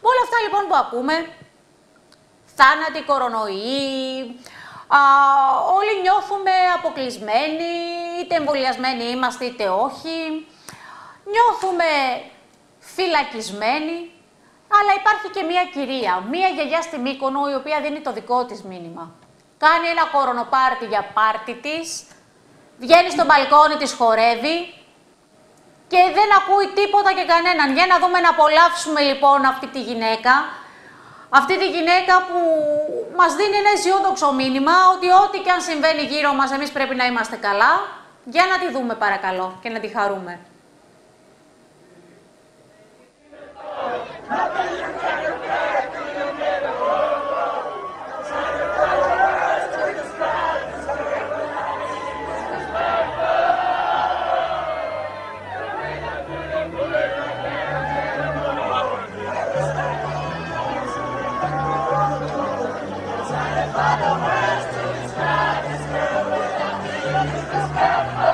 Με όλα αυτά λοιπόν που ακούμε, θάνατοι, κορονοϊοί, α, όλοι νιώθουμε αποκλεισμένοι, είτε εμβολιασμένοι είμαστε είτε όχι, νιώθουμε φυλακισμένοι, αλλά υπάρχει και μία κυρία, μία γιαγιά στη Μύκονο, η οποία δίνει το δικό της μήνυμα. Κάνει ένα κορονοπάρτι για πάρτι της, βγαίνει στο μπαλκόνι της, χορεύει και δεν ακούει τίποτα και κανέναν. Για να δούμε να απολαύσουμε λοιπόν αυτή τη γυναίκα, αυτή τη γυναίκα που μας δίνει ένα αισιόδοξο μήνυμα ότι ό,τι και αν συμβαίνει γύρω μας εμείς πρέπει να είμαστε καλά. Για να τη δούμε παρακαλώ και να τη χαρούμε. Justice is